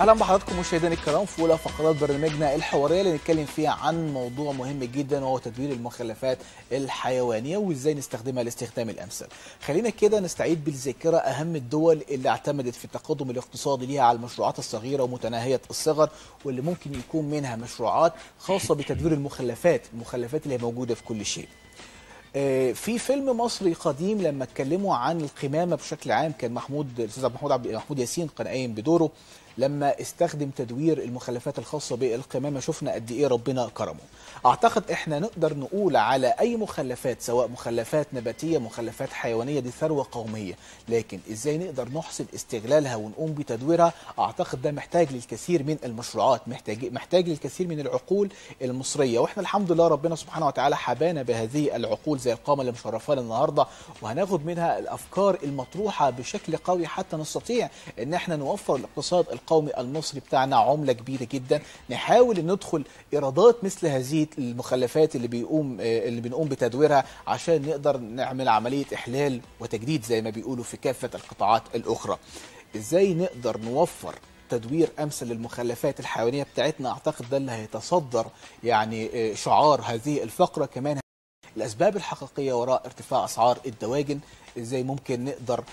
أهلا بحضراتكم مشاهدينا الكرام في اولى فقرات برنامجنا الحواريه اللي نتكلم فيها عن موضوع مهم جدا وهو تدوير المخلفات الحيوانيه وازاي نستخدمها الاستخدام الامثل. خلينا كده نستعيد بالذاكره اهم الدول اللي اعتمدت في التقدم الاقتصادي ليها على المشروعات الصغيره ومتناهية الصغر واللي ممكن يكون منها مشروعات خاصة بتدوير المخلفات، المخلفات اللي هي موجودة في كل شيء. في فيلم مصري قديم لما اتكلموا عن القمامة بشكل عام كان محمود الأستاذ محمود عبد محمود ياسين كان قايم بدوره لما استخدم تدوير المخلفات الخاصة بالقمامة شفنا قد إيه ربنا كرمه. أعتقد إحنا نقدر نقول على أي مخلفات سواء مخلفات نباتية مخلفات حيوانية دي ثروة قومية، لكن إزاي نقدر نحسن استغلالها ونقوم بتدويرها؟ أعتقد ده محتاج للكثير من المشروعات، محتاج محتاج للكثير من العقول المصرية، وإحنا الحمد لله ربنا سبحانه وتعالى حبانا بهذه العقول زي القامة اللي مشرفانا النهارده. وهناخد منها الأفكار المطروحة بشكل قوي حتى نستطيع إن إحنا نوفر الاقتصاد القومي المصري بتاعنا عملة كبيرة جدا. نحاول إن ندخل إيرادات مثل هذه المخلفات اللي بيقوم اللي بنقوم بتدويرها عشان نقدر نعمل عملية إحلال وتجديد زي ما بيقولوا في كافة القطاعات الأخرى. إزاي نقدر نوفر تدوير أمثل للمخلفات الحيوانية بتاعتنا؟ أعتقد ده اللي هيتصدر يعني شعار هذه الفقرة كمان الاسباب الحقيقية وراء ارتفاع أسعار الدواجن إزاي ممكن نقدر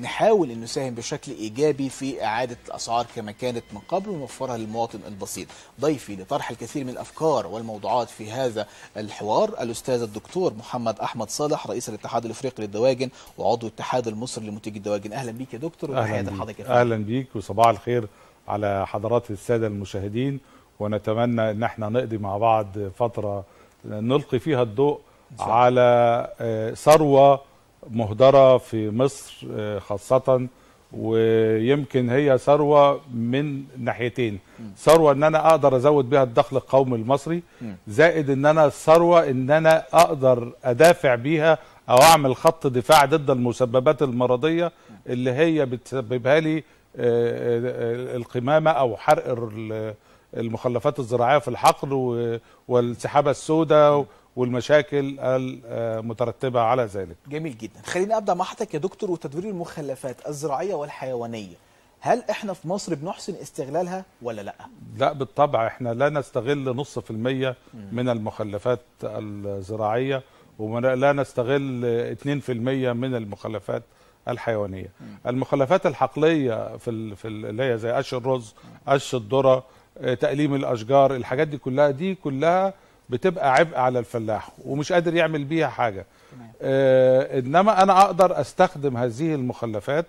نحاول إن نساهم بشكل إيجابي في إعادة الأسعار كما كانت من قبل ونوفرها للمواطن البسيط. ضيفي لطرح الكثير من الأفكار والموضوعات في هذا الحوار الأستاذ الدكتور محمد أحمد صالح رئيس الاتحاد الإفريقي للدواجن وعضو الاتحاد المصري لمنتجي الدواجن. أهلا بيك يا دكتور وتحياتي لحضرتك أهلا بيك وصباح الخير على حضرات السادة المشاهدين ونتمنى إن إحنا نقضي مع بعض فترة نلقي فيها الضوء على ثروة مهدرة في مصر خاصة ويمكن هي ثروة من ناحيتين. ثروة إن أنا أقدر أزود بها الدخل القومي المصري زائد إن أنا ثروة إن أنا أقدر أدافع بيها أو أعمل خط دفاع ضد المسببات المرضية اللي هي بتسببها لي القمامة أو حرق المخلفات الزراعية في الحقل والسحابة السوداء والمشاكل المترتبة على ذلك. جميل جدا. خليني أبدأ مع حضرتك يا دكتور وتدوير المخلفات الزراعية والحيوانية. هل إحنا في مصر بنحسن استغلالها ولا لأ؟ لا بالطبع إحنا لا نستغل نص في المية من المخلفات الزراعية ولا نستغل 2% من المخلفات الحيوانية. م. المخلفات الحقلية في ال في ال اللي هي زي قش الرز، قش الذرة، تقليم الأشجار، الحاجات دي كلها دي كلها بتبقى عبء على الفلاح ومش قادر يعمل بيها حاجة. آه إنما أنا أقدر أستخدم هذه المخلفات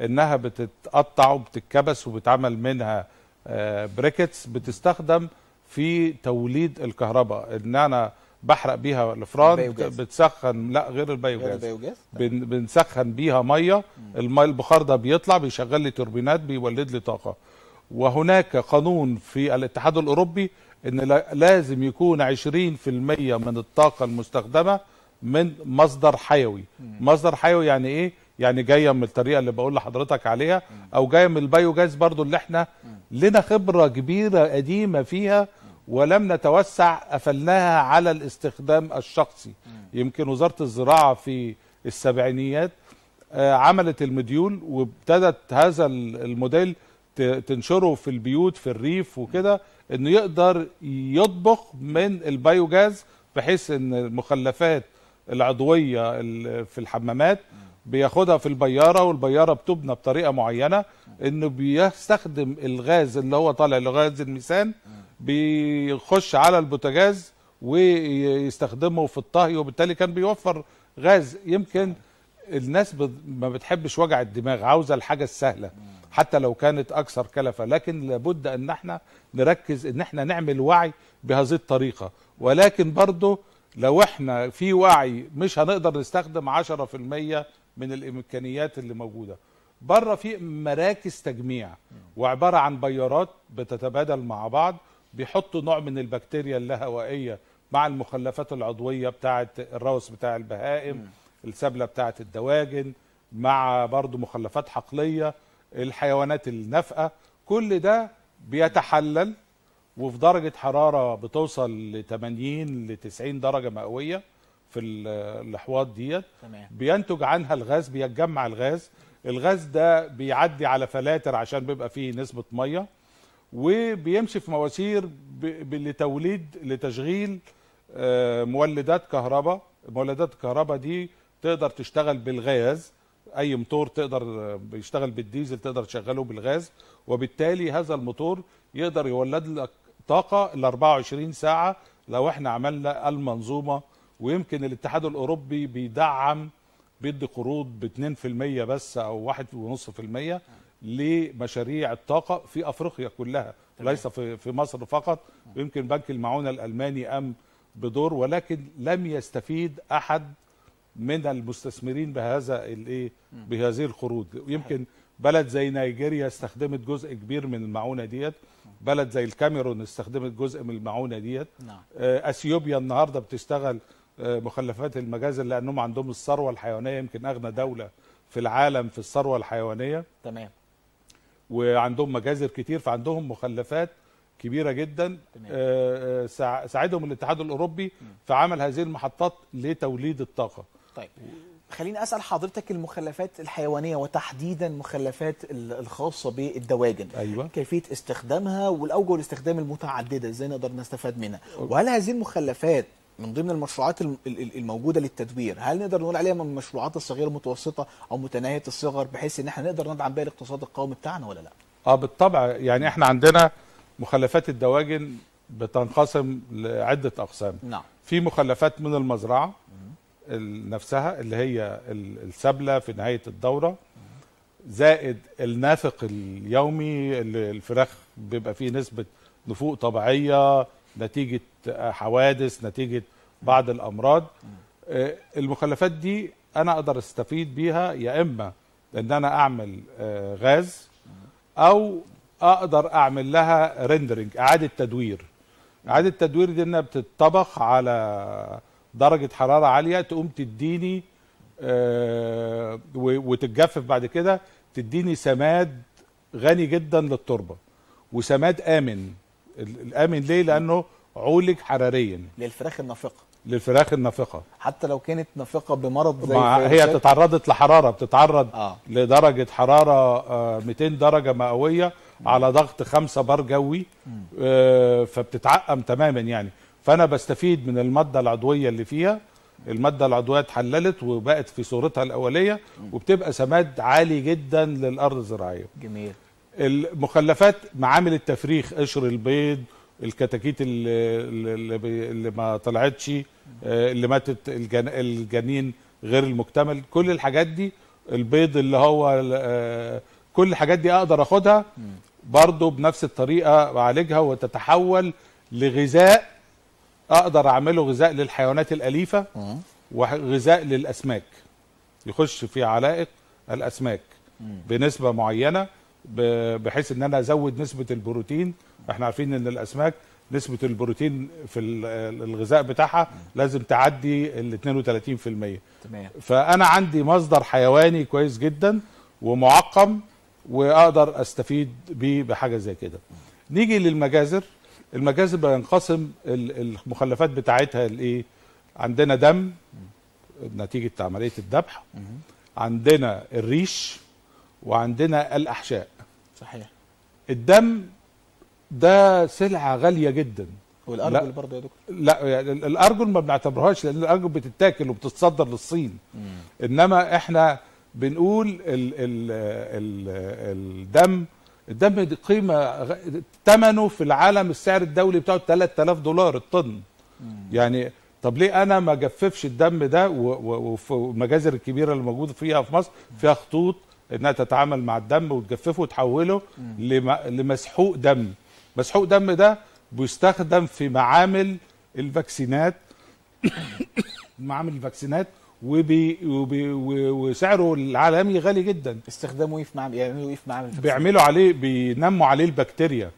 إنها بتتقطع وبتتكبس وبتعمل منها آه briquettes بتستخدم في توليد الكهرباء. إن أنا بحرق بيها الافران بتسخن لا غير البيوجاز. بن بنسخن بيها مية. الميه البخار ده بيطلع بيشغل لي توربينات بيولد لي طاقة. وهناك قانون في الاتحاد الأوروبي إن لازم يكون 20% من الطاقة المستخدمة من مصدر حيوي. مصدر حيوي يعني إيه؟ يعني جاية من الطريقة اللي بقول لحضرتك عليها أو جاية من البيوجاز برضو اللي إحنا لنا خبرة كبيرة قديمة فيها ولم نتوسع قفلناها على الاستخدام الشخصي. يمكن وزارة الزراعة في السبعينيات عملت الموديل وابتدت هذا الموديل تنشره في البيوت في الريف وكده إنه يقدر يطبخ من البيوجاز بحيث إن المخلفات العضوية في الحمامات بياخدها في البيارة والبيارة بتبنى بطريقة معينة إنه بيستخدم الغاز اللي هو طالع لغاز الميثان بيخش على البوتاجاز ويستخدمه في الطهي وبالتالي كان بيوفر غاز. يمكن الناس ما بتحبش وجع الدماغ عاوزة الحاجة السهلة حتى لو كانت أكثر كلفة لكن لابد أن إحنا نركز إن إحنا نعمل وعي بهذه الطريقة. ولكن برضه لو إحنا في وعي مش هنقدر نستخدم 10% من الإمكانيات اللي موجودة. بره في مراكز تجميع وعبارة عن بيارات بتتبادل مع بعض بيحطوا نوع من البكتيريا اللاهوائية مع المخلفات العضوية بتاعه الروث بتاع البهائم. السبلة بتاعه الدواجن مع برضه مخلفات حقلية الحيوانات النافقة كل ده بيتحلل وفي درجة حرارة بتوصل ل 80 ل 90 درجة مئوية في الأحواض ديت. بينتج عنها الغاز بيتجمع الغاز. الغاز ده بيعدي على فلاتر عشان بيبقى فيه نسبة مية. وبيمشي في مواسير لتوليد لتشغيل آه، مولدات كهرباء. مولدات الكهرباء دي تقدر تشتغل بالغاز أي موتور تقدر بيشتغل بالديزل تقدر تشغله بالغاز وبالتالي هذا الموتور يقدر يولد لك طاقة ل 24 ساعة لو إحنا عملنا المنظومة. ويمكن الاتحاد الأوروبي بيدعم بيدي قروض ب 2% بس أو 1.5% لمشاريع الطاقة في أفريقيا كلها ليس في في مصر فقط. يمكن بنك المعونة الألماني قام بدور ولكن لم يستفيد أحد من المستثمرين بهذا الايه بهذه القروض. يمكن بلد زي نيجيريا استخدمت جزء كبير من المعونة ديت. بلد زي الكاميرون استخدمت جزء من المعونة ديت. نعم. آه، أثيوبيا النهارده بتشتغل آه، مخلفات المجازر لأنهم عندهم الثروة الحيوانية يمكن أغنى دولة في العالم في الثروة الحيوانية. تمام. وعندهم مجازر كتير فعندهم مخلفات كبيرة جدا. تمام. آه، ساع- ساعدهم الاتحاد الأوروبي في عمل هذه المحطات لتوليد الطاقة. طيب خليني أسأل حضرتك المخلفات الحيوانية وتحديدا المخلفات ال- الخاصة بالدواجن أيوه. كيفية استخدامها والأوجه الاستخدام المتعددة إزاي نقدر نستفاد منها؟ وهل هذه المخلفات من ضمن المشروعات الم- ال- ال- الموجودة للتدوير هل نقدر نقول عليها من المشروعات الصغيرة المتوسطة أو متناهية الصغر بحيث إن إحنا نقدر ندعم بيها الاقتصاد القومي بتاعنا ولا لا؟ آه بالطبع. يعني إحنا عندنا مخلفات الدواجن بتنقسم لعدة أقسام. نعم. في مخلفات من المزرعة ال- نفسها اللي هي ال- السبلة في نهاية الدورة. زائد النافق اليومي اللي الفراخ بيبقى فيه نسبة نفوق طبيعية نتيجة حوادث نتيجة بعض الأمراض. آه، المخلفات دي أنا أقدر أستفيد بيها يا إما إن أنا أعمل آه، غاز أو أقدر أعمل لها ريندرنج إعادة تدوير. إعادة التدوير دي إنها بتطبخ على درجة حرارة عالية تقوم تديني آه، وتتجفف بعد كده تديني سماد غني جدا للتربة وسماد آمن. ال- الآمن ليه؟ لأنه عولج حراريا. للفراخ النافقة. للفراخ النافقة. حتى لو كانت نافقة بمرض زي مع هي. تتعرضت لحرارة بتتعرض آه. لدرجة حرارة آه، 200 درجة مئوية على ضغط 5 بار جوي آه، فبتتعقم تماما يعني. فأنا بستفيد من المادة العضوية اللي فيها. المادة العضوية اتحللت وبقت في صورتها الأولية وبتبقى سماد عالي جدا للأرض الزراعية. جميل. المخلفات معامل التفريخ قشر البيض الكتاكيت اللي, اللي, ما طلعتش آه، اللي ماتت الجن الجنين غير المكتمل. كل الحاجات دي البيض اللي هو آه، كل الحاجات دي أقدر آخدها. برضو بنفس الطريقة أعالجها وتتحول لغذاء أقدر أعمله غذاء للحيوانات الأليفة. وغذاء للأسماك. يخش في علائق الأسماك بنسبة معينة بحيث إن أنا أزود نسبة البروتين. إحنا عارفين إن الأسماك نسبة البروتين في ال- الغذاء بتاعها لازم تعدي ال 32% تمام. فأنا عندي مصدر حيواني كويس جدا ومعقم وأقدر أستفيد بيه بحاجة زي كده. نيجي للمجازر. المجازر بينقسم ال- المخلفات بتاعتها لإيه؟ عندنا دم نتيجة عملية الذبح عندنا الريش وعندنا الأحشاء. صحيح. الدم ده سلعة غالية جدا. والأرجل برضه يا دكتور. لا يعني ال- الأرجل ما بنعتبرهاش لأن الأرجل بتتاكل وبتتصدر للصين. إنما إحنا بنقول ال ال ال الدم الدم دي قيمة ثمنه في العالم السعر الدولي بتاعه 3000 دولار الطن. يعني طب ليه أنا ما اجففش الدم ده و- و- وفي المجازر الكبيرة اللي موجودة فيها في مصر فيها خطوط إنها تتعامل مع الدم وتجففه وتحوله لم- لمسحوق دم. مسحوق دم ده بيستخدم في معامل الفاكسينات. معامل الفاكسينات وبي وبي وسعره العالمي غالي جدا. استخدامه إيه في معمل يعملوا إيه في معمل ال vaccine؟ بيعملوا عليه بينموا عليه البكتيريا.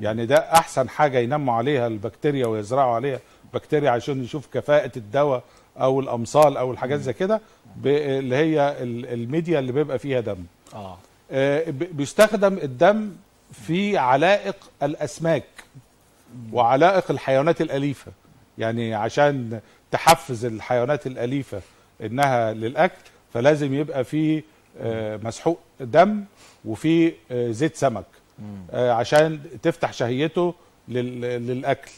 يعني ده أحسن حاجة ينموا عليها البكتيريا ويزرعوا عليها بكتيريا عشان يشوف كفاءة الدواء أو الأمصال أو الحاجات زي كده اللي هي ال- الميديا اللي بيبقى فيها دم. آه. آه، بيستخدم الدم في علائق الأسماك وعلائق الحيوانات الأليفة. يعني عشان تحفز الحيوانات الأليفة. إنها للأكل فلازم يبقى في آه، مسحوق دم وفي آه، زيت سمك آه، عشان تفتح شهيته لل- للأكل.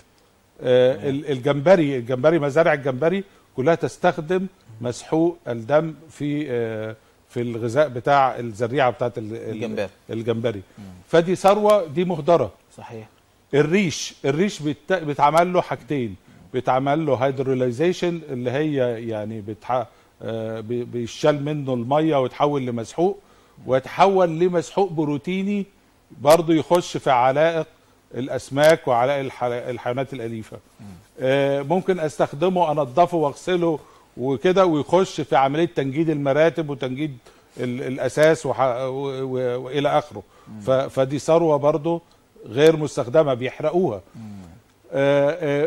ال- الجمبري الجمبري مزارع الجمبري كلها تستخدم مسحوق الدم في في الغذاء بتاع الزريعة بتاعت ال- ال- الجمبري. الجمبري. فدي ثروة دي مهدرة. صحيح. الريش الريش بيت- بيتعمل له حاجتين. بيتعمل له hydrolyzation اللي هي يعني بتح... آه، بي- بيشال منه المية ويتحول لمسحوق ويتحول لمسحوق بروتيني برضه يخش في علائق الأسماك وعلائق الح... الحيوانات الأليفة. آه، ممكن أستخدمه أنضفه وأغسله وكده ويخش في عملية تنجيد المراتب وتنجيد ال... الأثاث وح... وإلى آخره. ف... فدي ثروة برضه غير مستخدمة بيحرقوها.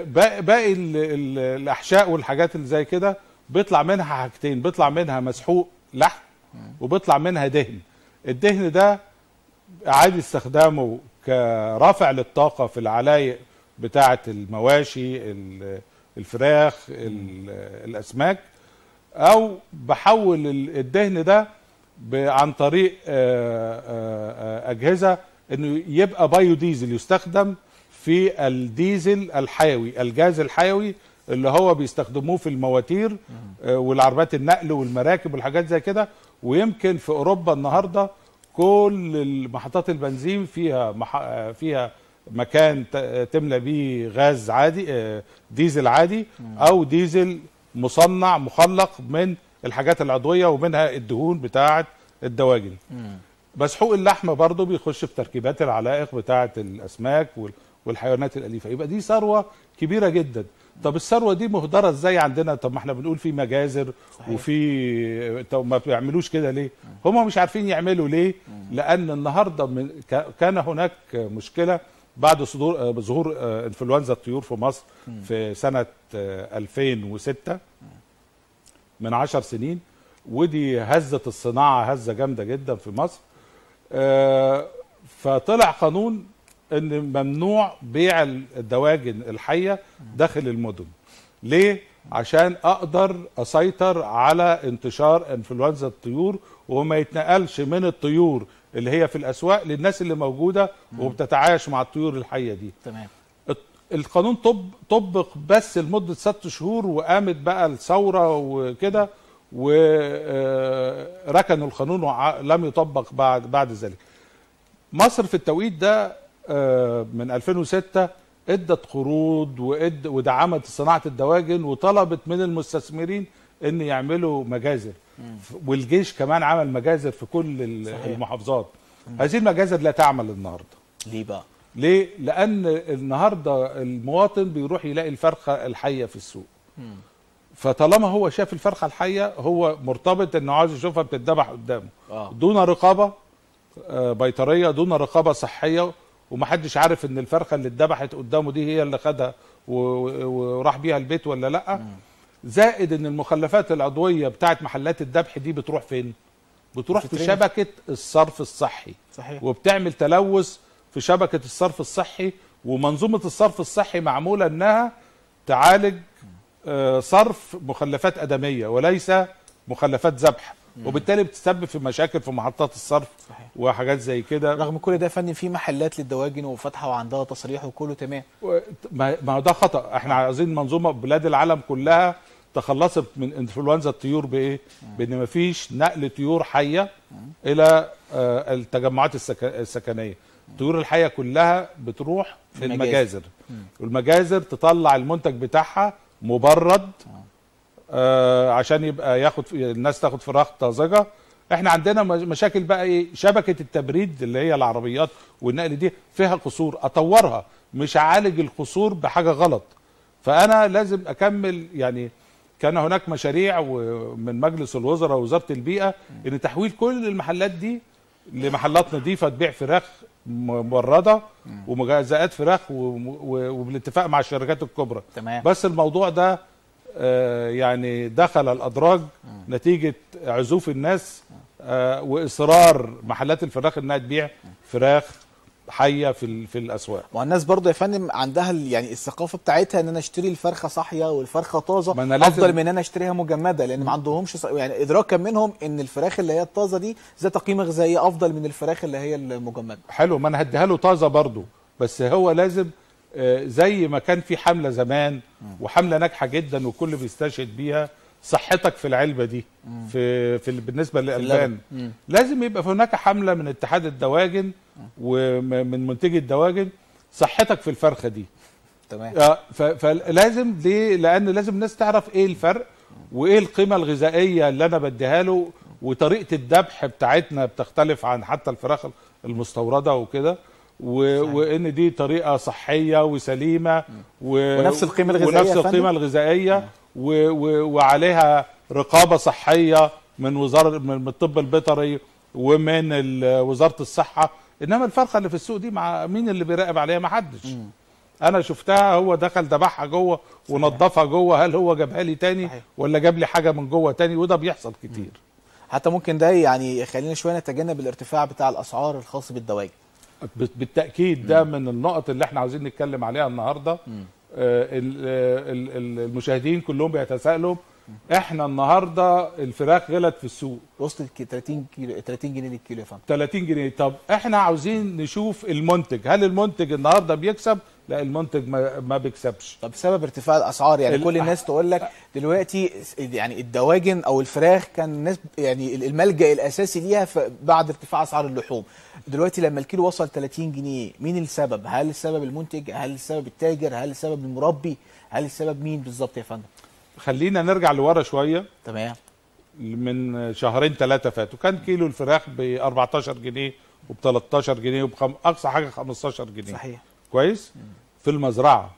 باقي باقي ال- ال- الأحشاء والحاجات اللي زي كده بيطلع منها حاجتين بيطلع منها مسحوق لحم وبيطلع منها دهن. الدهن ده عادي استخدامه كرافع للطاقة في العلايق بتاعة المواشي ال- الفراخ ال- الأسماك أو بحول ال- الدهن ده عن طريق آه، آه، آه، أجهزة إنه يبقى bio diesel يستخدم في الديزل الحيوي الجاز الحيوي اللي هو بيستخدموه في المواتير آه، والعربات النقل والمراكب والحاجات زي كده. ويمكن في أوروبا النهارده كل محطات البنزين فيها مح... آه، فيها مكان ت- تملى بيه غاز عادي آه، ديزل عادي أو ديزل مصنع مخلق من الحاجات العضوية ومنها الدهون بتاعة الدواجن. مسحوق اللحم برضه بيخش في تركيبات العلائق بتاعة الأسماك وال- والحيوانات الأليفة. يبقى دي ثروة كبيرة جدا. طب الثروة دي مهدرة إزاي عندنا؟ طب ما إحنا بنقول في مجازر صحيح. وفي طب ما بيعملوش كده ليه؟ هم مش عارفين يعملوا ليه؟ لأن النهارده من ك- كان هناك مشكلة بعد صدور آه، ظهور آه، إنفلونزا الطيور في مصر في سنة آه، 2006 من عشر سنين. ودي هزت الصناعة هزة جامدة جدا في مصر. آه، فطلع قانون إن ممنوع بيع الدواجن الحية داخل المدن. ليه؟ عشان أقدر أسيطر على انتشار إنفلونزا الطيور وما يتنقلش من الطيور اللي هي في الأسواق للناس اللي موجودة وبتتعايش مع الطيور الحية دي. تمام. القانون طب طبق بس لمدة ست شهور وقامت بقى الثورة وكده وركنوا القانون ولم يطبق بعد بعد ذلك. مصر في التوقيت ده آه، من 2006 إدت قروض وإد ودعمت صناعة الدواجن وطلبت من المستثمرين إن يعملوا مجازر والجيش كمان عمل مجازر في كل صحيح. المحافظات. هذه المجازر لا تعمل النهارده. ليه بقى ليه؟ لأن النهارده المواطن بيروح يلاقي الفرخة الحية في السوق. فطالما هو شاف الفرخة الحية هو مرتبط إنه عاوز يشوفها بتتذبح قدامه. آه دون رقابة آه، بيطرية دون رقابة صحية ومحدش عارف إن الفرخة اللي اتذبحت قدامه دي هي اللي خدها وراح بيها البيت ولا لأ. زائد إن المخلفات العضوية بتاعت محلات الذبح دي بتروح فين؟ بتروح في. شبكة الصرف الصحي. صحيح وبتعمل تلوث في شبكة الصرف الصحي ومنظومة الصرف الصحي معمولة إنها تعالج آه، صرف مخلفات أدمية وليس مخلفات ذبح وبالتالي بتسبب في مشاكل في محطات الصرف صحيح. وحاجات زي كده. رغم كل ده فندم في محلات للدواجن وفاتحه وعندها تصريح وكله تمام. و- ما ما هو ده خطأ. إحنا عايزين منظومة بلاد العالم كلها تخلصت من إنفلونزا الطيور بإيه؟ بإن مفيش نقل طيور حية إلى آه، التجمعات السك- السكنية. الطيور الحية كلها بتروح في المجازر. المجازر. والمجازر تطلع المنتج بتاعها مبرد آه عشان يبقى ياخد الناس تاخد فراخ طازجة. إحنا عندنا مش- مشاكل بقى إيه؟ شبكة التبريد اللي هي العربيات والنقل دي فيها قصور. أطورها. مش أعالج القصور بحاجة غلط. فأنا لازم أكمل يعني كان هناك مشاريع من مجلس الوزراء ووزارة البيئة إن تحويل كل المحلات دي لمحلات نظيفة تبيع فراخ مبرده ومجزئات فراخ وبالاتفاق مع الشركات الكبرى. تمام. بس الموضوع ده يعني دخل الأدراج نتيجة عزوف الناس آه، وإصرار محلات الفراخ إنها تبيع فراخ حية في في الأسواق. والناس برضه يا فندم عندها يعني الثقافة بتاعتها إن أنا أشتري الفرخة صاحيه والفرخة طازة ما أنا أفضل من إن أنا أشتريها مجمدة لأن ما عندهمش يعني ادراكا منهم إن الفراخ اللي هي الطازة دي ذات قيمة غذائية أفضل من الفراخ اللي هي المجمدة. حلو ما أنا هديها له طازة برضه بس هو لازم آه، زي ما كان في حملة زمان وحملة ناجحة جدا والكل بيستشهد بيها صحتك في العلبة دي في في ال- بالنسبة للألبان. لازم يبقى هناك حملة من اتحاد الدواجن ومن منتجي الدواجن صحتك في الفرخة دي. تمام. آه، فلازم ليه؟ لأن لازم الناس تعرف إيه الفرق وإيه القيمة الغذائية اللي أنا بديها له وطريقة الذبح بتاعتنا بتختلف عن حتى الفراخ المستوردة وكده. و... وإن دي طريقة صحية وسليمة و... ونفس القيمة الغذائية ونفس؟ القيمة الغذائية و... و... وعليها رقابة صحية من وزاره من الطب البيطري ومن وزارة الصحة. إنما الفرخة اللي في السوق دي مع مين اللي بيراقب عليها؟ ما حدش. أنا شفتها هو دخل ذبحها جوه ونضفها جوه. هل هو جابها لي تاني صحيح. ولا جاب لي حاجة من جوه تاني؟ وده بيحصل كتير. حتى ممكن ده يعني يخلينا شوية نتجنب الارتفاع بتاع الأسعار الخاص بالدواجن. بالتأكيد ده من النقط اللي إحنا عاوزين نتكلم عليها النهارده. آه، آه، ال- ال- المشاهدين كلهم بيتساءلوا إحنا النهارده الفراخ غلت في السوق. وصلت كي- 30 كيلو 30 جنيه للكيلو يا فندم. 30 جنيه. طب إحنا عاوزين نشوف المنتج. هل المنتج النهارده بيكسب؟ لا المنتج ما, ما بيكسبش. طب بسبب ارتفاع الأسعار يعني ال- كل الناس تقول لك دلوقتي يعني الدواجن أو الفراخ كان الناس يعني الملجأ الأساسي ليها بعد ارتفاع أسعار اللحوم. دلوقتي لما الكيلو وصل 30 جنيه مين السبب؟ هل السبب المنتج؟ هل السبب التاجر؟ هل السبب المربي؟ هل السبب مين بالظبط يا فندم؟ خلينا نرجع لورا شوية. تمام. من شهرين ثلاثة فاتوا كان كيلو الفراخ ب 14 جنيه وب 13 جنيه وبخم... أقصى حاجة 15 جنيه. صحيح. كويس؟ في المزرعة.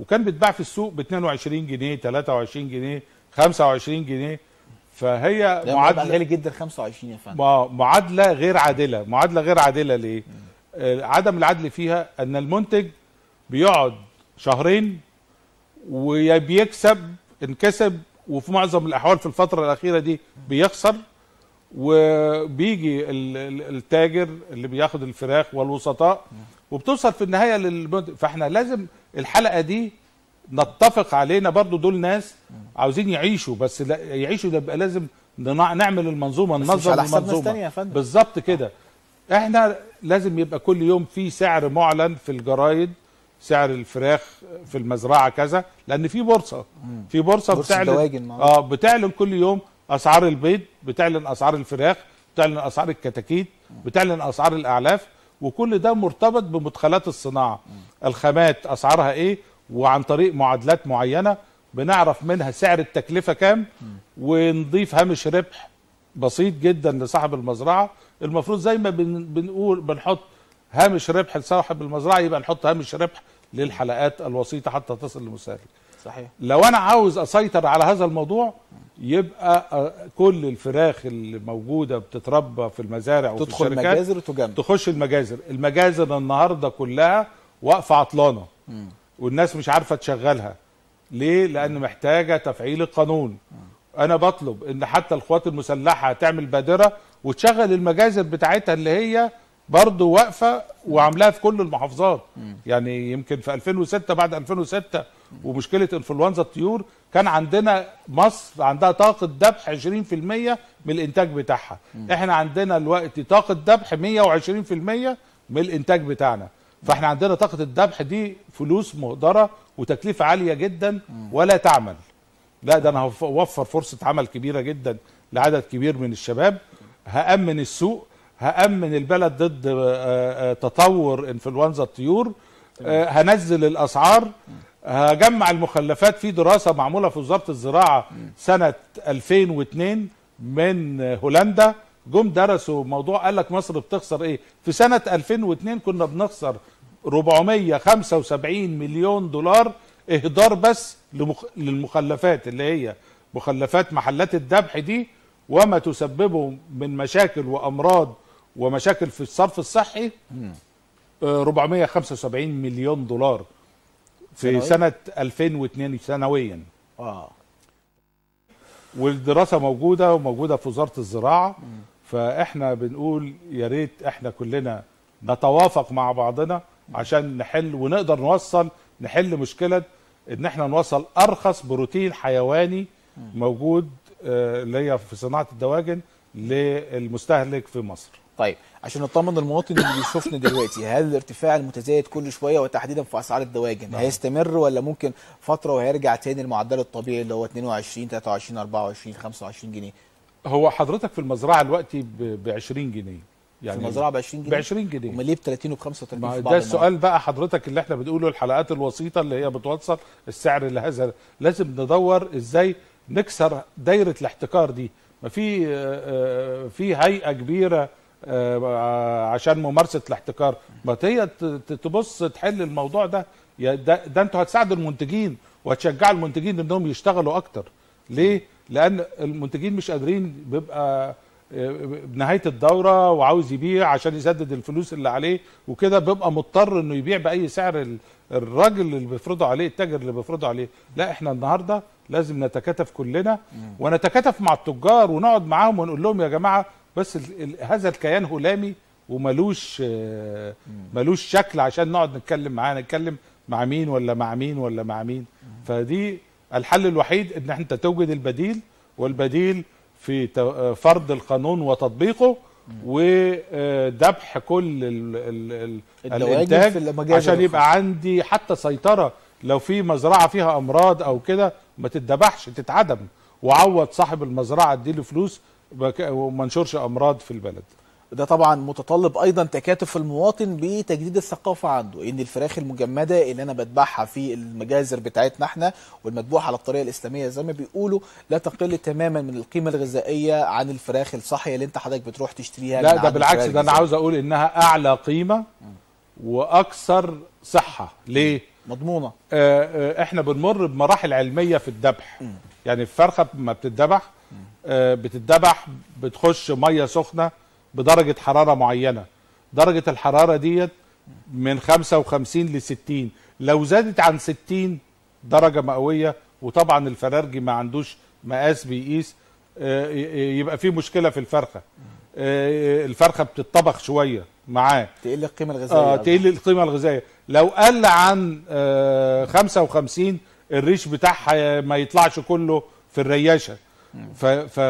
وكان بيتباع في السوق ب 22 جنيه 23 جنيه 25 جنيه. فهي معادله غالي جدا 25 يا فندم. معادلة غير عادلة. معادلة غير عادلة ليه؟ آه، عدم العدل فيها أن المنتج بيقعد شهرين وبيكسب ان كسب وفي معظم الأحوال في الفترة الأخيرة دي بيخسر. وبيجي ال- ال- التاجر اللي بياخد الفراخ والوسطاء وبتوصل في النهاية للمنتج فإحنا لازم الحلقة دي نتفق علينا برضو دول ناس عاوزين يعيشوا بس لا يعيشوا ده يبقى لازم نع- نعمل المنظومة ننظم المنظومة. بالظبط كده. إحنا لازم يبقى كل يوم في سعر معلن في الجرايد سعر الفراخ في المزرعة كذا لأن في بورصة. في بورصة, بورصة بتعلن. آه بتعلن كل يوم أسعار البيض بتعلن أسعار الفراخ بتعلن أسعار الكتاكيت بتعلن أسعار الأعلاف. وكل ده مرتبط بمدخلات الصناعة. الخامات أسعارها إيه؟ وعن طريق معادلات معينة بنعرف منها سعر التكلفة كام. ونضيف هامش ربح بسيط جدا لصاحب المزرعة. المفروض زي ما بن بنقول بنحط هامش ربح لصاحب المزرعة يبقى نحط هامش ربح للحلقات الوسيطة حتى تصل للمستهلك صحيح. لو أنا عاوز أسيطر على هذا الموضوع يبقى آه، كل الفراخ اللي موجودة بتتربى في المزارع وفي تدخل الشركات مجازر وتجمد. تخش المجازر. المجازر النهارده كلها واقفة عطلانة. والناس مش عارفة تشغلها. ليه؟ لأن محتاجة تفعيل القانون. أنا بطلب إن حتى القوات المسلحة تعمل بادرة وتشغل المجازر بتاعتها اللي هي برضه واقفة وعاملاها في كل المحافظات. يعني يمكن في 2006 بعد 2006 ومشكلة إنفلونزا الطيور كان عندنا مصر عندها طاقة ذبح 20% من الإنتاج بتاعها. إحنا عندنا الوقت طاقة ذبح 120% من الإنتاج بتاعنا. فإحنا عندنا طاقة الذبح دي فلوس مهدره وتكلفة عالية جدا ولا تعمل. لا ده أنا هوفر فرصة عمل كبيرة جدا لعدد كبير من الشباب. هأمن السوق هأمن البلد ضد تطور إنفلونزا الطيور. هنزل الأسعار. هجمع المخلفات في دراسة معمولة في وزارة الزراعة سنة 2002 من هولندا. جم درسوا موضوع قال لك مصر بتخسر إيه؟ في سنة 2002 كنا بنخسر 475 مليون دولار إهدار بس لمخ... للمخلفات اللي هي مخلفات محلات الذبح دي وما تسببه من مشاكل وأمراض ومشاكل في الصرف الصحي آه، 475 مليون دولار. في؟ سنة 2002 سنويا آه. والدراسة موجودة وموجودة في وزارة الزراعة. فإحنا بنقول يا ريت إحنا كلنا نتوافق مع بعضنا عشان نحل ونقدر نوصل نحل مشكلة إن إحنا نوصل أرخص بروتين حيواني موجود آه، اللي هي في صناعة الدواجن للمستهلك في مصر. طيب عشان نطمن المواطن اللي بيشوفنا دلوقتي هل الارتفاع المتزايد كل شوية وتحديدا في أسعار الدواجن نعم. هيستمر ولا ممكن فترة وهيرجع تاني المعدل الطبيعي اللي هو 22 23 24 25 جنيه؟ هو حضرتك في المزرعة دلوقتي ب 20 جنيه في المزرعة ب 20 جنيه؟ ب 20 جنيه. أمال ليه ب 30 وب 35 ما في بعض ده؟ السؤال بقى حضرتك اللي إحنا بنقوله الحلقات الوسيطة اللي هي بتوصل السعر لهذا. لازم ندور إزاي نكسر دايرة الاحتكار دي. ما في آه، آه، في هيئة كبيرة عشان ممارسة الاحتكار. ما هي تبص تحل الموضوع ده. يا ده, ده أنتوا هتساعدوا المنتجين وهتشجعوا المنتجين انهم يشتغلوا أكتر. ليه؟ لأن المنتجين مش قادرين بيبقى بنهاية الدورة وعاوز يبيع عشان يسدد الفلوس اللي عليه وكده بيبقى مضطر إنه يبيع بأي سعر ال- الراجل اللي بيفرضه عليه التاجر اللي بيفرضه عليه. لا إحنا النهارده لازم نتكاتف كلنا ونتكاتف مع التجار ونقعد معاهم ونقول لهم يا جماعة بس ال ال هذا الكيان هلامي وملوش آه، ملوش شكل عشان نقعد نتكلم معاه نتكلم مع مين ولا مع مين ولا مع مين. فدي الحل الوحيد إن انت توجد البديل والبديل في فرض القانون وتطبيقه وذبح كل ال ال ال الإنتاج عشان. يبقى عندي حتى سيطرة. لو في مزرعة فيها أمراض أو كده ما تتذبحش تتعدم. وعوض صاحب المزرعة أديله فلوس وما نشرش أمراض في البلد. ده طبعا متطلب أيضا تكاتف المواطن بتجديد الثقافة عنده إن الفراخ المجمدة اللي أنا بذبحها في المجازر بتاعتنا إحنا والمذبوحه على الطريقة الإسلامية زي ما بيقولوا لا تقل تماما من القيمة الغذائية عن الفراخ الصحية اللي أنت حضرتك بتروح تشتريها لا ده بالعكس ده أنا. عاوز أقول إنها أعلى قيمة وأكثر صحة. ليه؟ مضمونة. آه، آه، إحنا بنمر بمراحل علمية في الذبح. يعني الفرخة ما بتتذبح بتتذبح بتخش مية سخنة بدرجة حرارة معينة. درجة الحرارة ديت من 55 ل 60 لو زادت عن 60 درجة مئوية. وطبعا الفرارجي ما عندوش مقاس بيقيس آه، يبقى في مشكلة في الفرخة. آه، الفرخة بتطبخ شوية معاه. تقل القيمة الغذائية آه. تقل القيمة الغذائية. لو قل عن آه 55 الريش بتاعها ما يطلعش كله في الرياشة.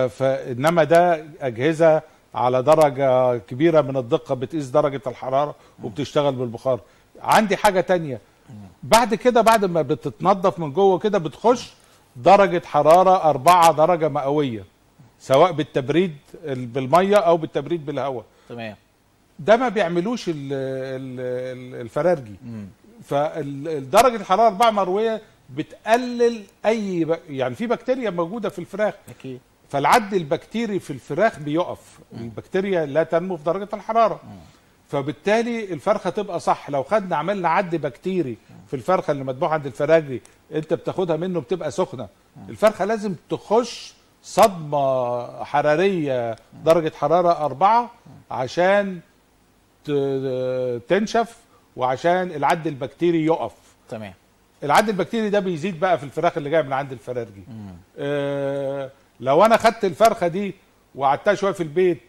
فانما ده أجهزة على درجة كبيرة من الدقة بتقيس درجة الحرارة وبتشتغل بالبخار. عندي حاجة تانية. بعد كده بعد ما بتتنضف من جوه كده بتخش درجة حرارة 4 درجة مئوية سواء بالتبريد ال- بالمية أو بالتبريد بالهواء. تمام. ده ما بيعملوش ال- ال- ال- الفرارجي. فدرجه الحرارة 4 مرويه بتقلل أي ب... يعني في بكتيريا موجودة في الفراخ. أكيد. فالعد البكتيري في الفراخ بيقف. البكتيريا لا تنمو في درجة الحرارة. فبالتالي الفرخة تبقى صح. لو خدنا عملنا عد بكتيري في الفرخة اللي مذبوحه عند الفراجي انت بتاخدها منه بتبقى سخنة. الفرخة لازم تخش صدمة حرارية درجة حرارة أربعة عشان تنشف وعشان العد البكتيري يقف. تمام. العد البكتيري ده بيزيد بقى في الفراخ اللي جاية من عند الفرارجي آه لو أنا خدت الفرخة دي وقعدتها شوية في البيت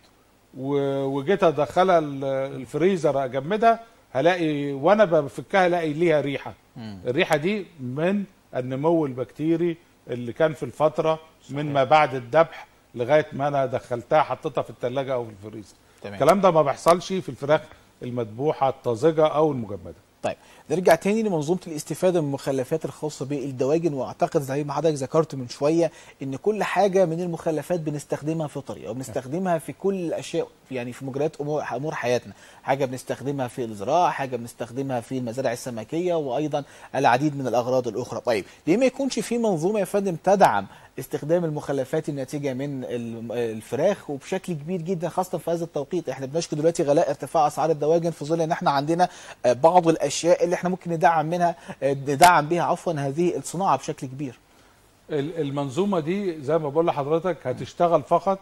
وجيت أدخلها ال- الفريزر أجمدها هلاقي وأنا بفكها الاقي ليها ريحة. الريحة دي من النمو البكتيري اللي كان في الفترة من ما بعد الذبح لغاية ما أنا دخلتها حطيتها في الثلاجه أو في الفريزر. تمام. الكلام ده ما بيحصلش في الفراخ المذبوحة الطازجة أو المجمدة. طيب نرجع تاني لمنظومة الاستفادة من المخلفات الخاصة بالدواجن وأعتقد زي ما حضرتك ذكرت من شوية إن كل حاجة من المخلفات بنستخدمها في طريقة وبنستخدمها في كل الأشياء. يعني في مجريات امور أمور حياتنا. حاجة بنستخدمها في الزراعة حاجة بنستخدمها في المزارع السمكية وأيضا العديد من الأغراض الأخرى. طيب ليه ما يكونش في منظومة يا فندم تدعم استخدام المخلفات الناتجة من ال- الفراخ؟ وبشكل كبير جدا خاصة في هذا التوقيت. إحنا بنشكو دلوقتي غلاء ارتفاع أسعار الدواجن في ظل إن إحنا عندنا آه، بعض الأشياء اللي إحنا ممكن ندعم منها آه، ندعم بها عفوا هذه الصناعة بشكل كبير. ال- المنظومة دي زي ما بقول لحضرتك هتشتغل فقط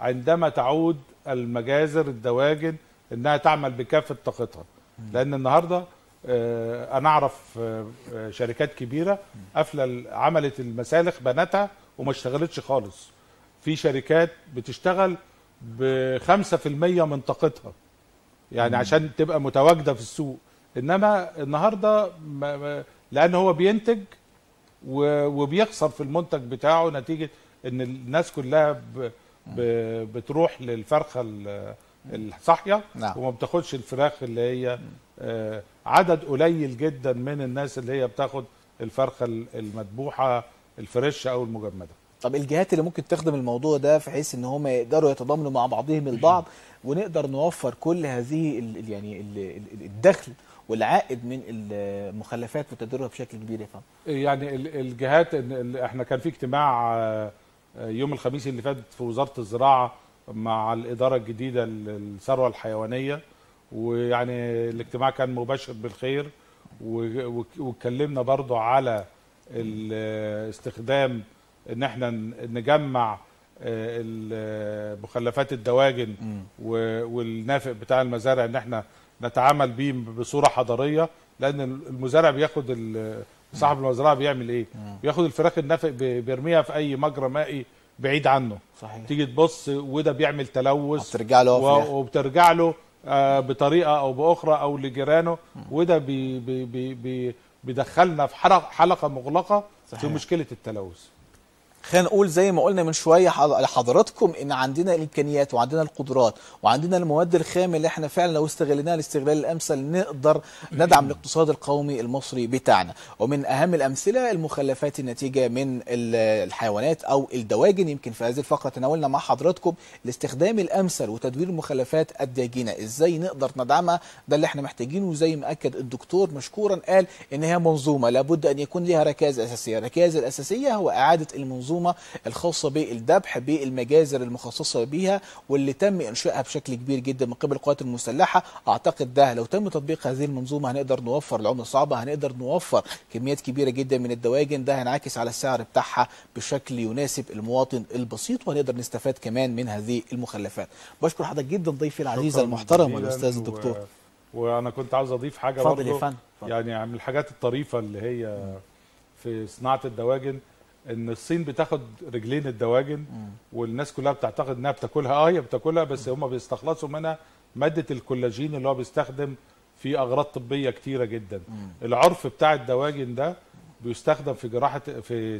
عندما تعود المجازر الدواجن إنها تعمل بكافة طاقتها. لأن النهارده آه، أنا أعرف آه، آه، شركات كبيرة قافلة عملت المسالخ بناتها وما اشتغلتش خالص. في شركات بتشتغل ب 5% من طاقتها. يعني عشان تبقى متواجدة في السوق. إنما النهارده لأن هو بينتج وبيخسر في المنتج بتاعه نتيجة إن الناس كلها بتروح للفرخة ال- الصاحيه نعم. وما بتاخدش الفراخ اللي هي آه، عدد قليل جدا من الناس اللي هي بتاخد الفرخة ال- المذبوحة الفريش أو المجمدة طب الجهات اللي ممكن تخدم الموضوع ده في حيث إن هم يقدروا يتضامنوا مع بعضهم البعض ونقدر نوفر كل هذه ال- ال- يعني ال- ال- الدخل والعائد من المخلفات وتدريبها بشكل كبير يا فندم يعني ال- الجهات إحنا كان في اجتماع آه، يوم الخميس اللي فات في وزارة الزراعة مع الإدارة الجديدة للثروه الحيوانية. ويعني الاجتماع كان مبشر بالخير. واتكلمنا برضو على استخدام إن إحنا نجمع آه، مخلفات الدواجن والنافق بتاع المزارع إن إحنا نتعامل بيه بصورة حضارية. لأن المزارع بياخد صاحب المزرعه بيعمل إيه؟ بياخد الفراخ النافق بي- بيرميها في أي مجرى مائي بعيد عنه صحيح تيجي تبص وده بيعمل تلوث بترجع له و-. وبترجع له آه، بطريقة أو بأخرى أو لجيرانه وده بي بي بي بي بيدخلنا في حلقه حلقة مغلقة صحيح. في مشكلة التلوث خلينا نقول زي ما قلنا من شوية حض- لحضراتكم إن عندنا الإمكانيات وعندنا القدرات وعندنا المواد الخام اللي إحنا فعلا لو استغليناها الاستغلال الأمثل نقدر ندعم الاقتصاد القومي المصري بتاعنا. ومن أهم الأمثلة المخلفات الناتجه من ال- الحيوانات أو الدواجن. يمكن في هذه الفقرة تناولنا مع حضراتكم الاستخدام الأمثل وتدوير المخلفات الداجنه إزاي نقدر ندعمها؟ ده اللي إحنا محتاجينه. وزي ما أكد الدكتور مشكورا قال إن هي منظومة. لابد أن يكون لها ركائز أساسية. الركائز الأساسية هو إعادة المنظومة الخاصة بالذبح بالمجازر المخصصة بها واللي تم إنشائها بشكل كبير جدا من قبل القوات المسلحة. أعتقد ده لو تم تطبيق هذه المنظومة هنقدر نوفر العملة الصعبة هنقدر نوفر كميات كبيرة جدا من الدواجن. ده هينعكس على السعر بتاعها بشكل يناسب المواطن البسيط وهنقدر نستفاد كمان من هذه المخلفات. بشكر حضرتك جدا ضيفي العزيز المحترم و- الدكتور. وأنا كنت عاوز أضيف حاجة اتفضل. يعني من الحاجات الطريفة اللي هي في صناعة الدواجن إن الصين بتاخد رجلين الدواجن والناس كلها بتعتقد إنها بتاكلها. آه هي بتاكلها بس هم بيستخلصوا منها مادة الكولاجين اللي هو بيستخدم في أغراض طبية كتيرة جدا. العرف بتاع الدواجن ده بيستخدم في جراحة في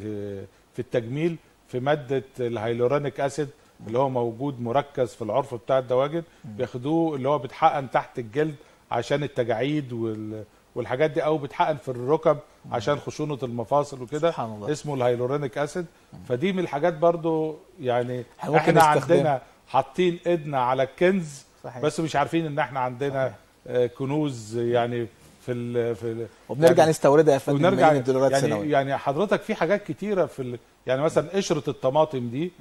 في التجميل في مادة الهيلورونيك أسيد اللي هو موجود مركز في العرف بتاع الدواجن. بياخدوه اللي هو بيتحقن تحت الجلد عشان التجاعيد وال والحاجات دي أو بتحقن في الركب عشان خشونة المفاصل وكده. سبحان الله. اسمه الهيلورونيك أسيد. فدي من الحاجات برضو يعني إحنا. عندنا حاطين إيدنا على الكنز صحيح. بس مش عارفين إن إحنا عندنا آه، كنوز يعني في ال في ال وبنرجع يعني نستوردها يا فندم ونرجع الدولارات يعني سنويا يعني حضرتك في حاجات كتيرة في ال يعني مثلا قشرة الطماطم دي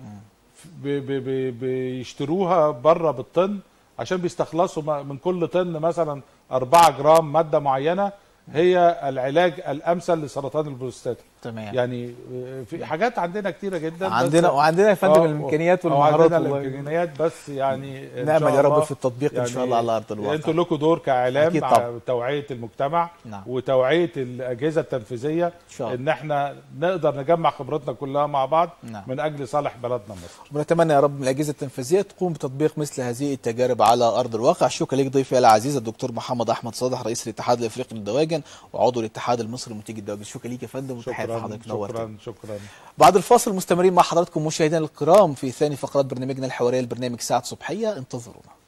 بيشتروها بره بالطن عشان بيستخلصوا من كل طن مثلا 4 جرام مادة معينة هي العلاج الأمثل لسرطان البروستاتا تمام يعني آه، في حاجات عندنا كتيرة جدا عندنا وعندنا يا فندم آه، الإمكانيات آه، والمهارات عندنا. الإمكانيات بس يعني إن نعمل شاء يا رب في التطبيق إن شاء الله على أرض الواقع أنتوا لكم دور كإعلام مع طبعا. توعية المجتمع نعم. وتوعية الأجهزة التنفيذية شاء الله. إن إحنا نقدر نجمع خبرتنا كلها مع بعض نعم. من أجل صالح بلدنا مصر ونتمنى يا رب من الأجهزة التنفيذية تقوم بتطبيق مثل هذه التجارب على أرض الواقع شكرا لك ضيفي العزيز الدكتور محمد أحمد صالح رئيس الاتحاد الإفريقي للدواجن وعضو الاتحاد المصري لمنتجي الدواجن شكرا ليك يا فندم وتحياتي شكرا نورتنا شكرا شكرا. بعد الفاصل مستمرين مع حضراتكم مشاهدينا الكرام في ثاني فقرات برنامجنا الحوارية البرنامج ساعة صبحية. انتظرونا.